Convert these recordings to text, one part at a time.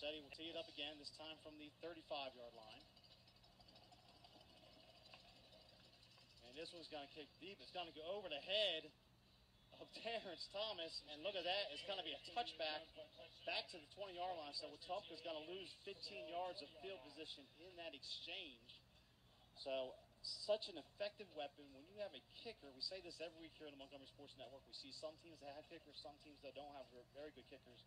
Presciti will tee it up again, this time from the 35 yard line. And this one's going to kick deep. It's going to go over the head of Terrence Thomas. And look at that. It's going to be a touchback back to the 20 yard line. So Wetumpka's going to lose 15 yards of field position in that exchange. So such an effective weapon. When you have a kicker, we say this every week here on the Montgomery Sports Network. We see some teams that have kickers, some teams that don't have very good kickers.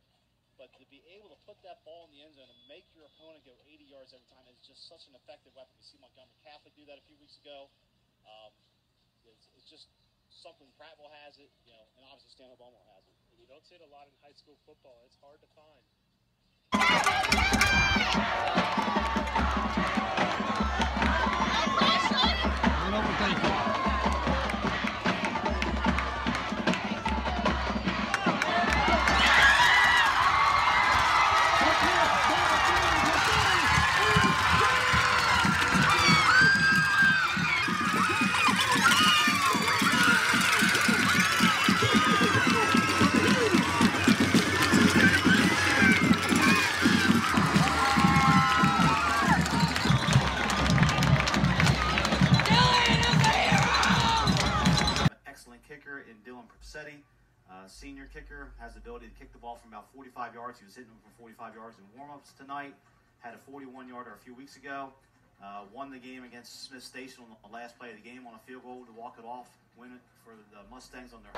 But to be able to put that ball in the end zone and make your opponent go 80 yards every time is just such an effective weapon. We see Montgomery Catholic do that a few weeks ago. Um, it's, it's, just something Prattville has it, you know, and obviously Stanhope Elmore has it. And you don't see it a lot in high school football. It's hard to find. Uh, senior kicker has the ability to kick the ball from about 45 yards. He was hitting them from 45 yards in warm-ups tonight. Had a 41-yarder a few weeks ago. Uh, won the game against Smiths Station on the last play of the game on a field goal to walk it off, win it for the Mustangs on their.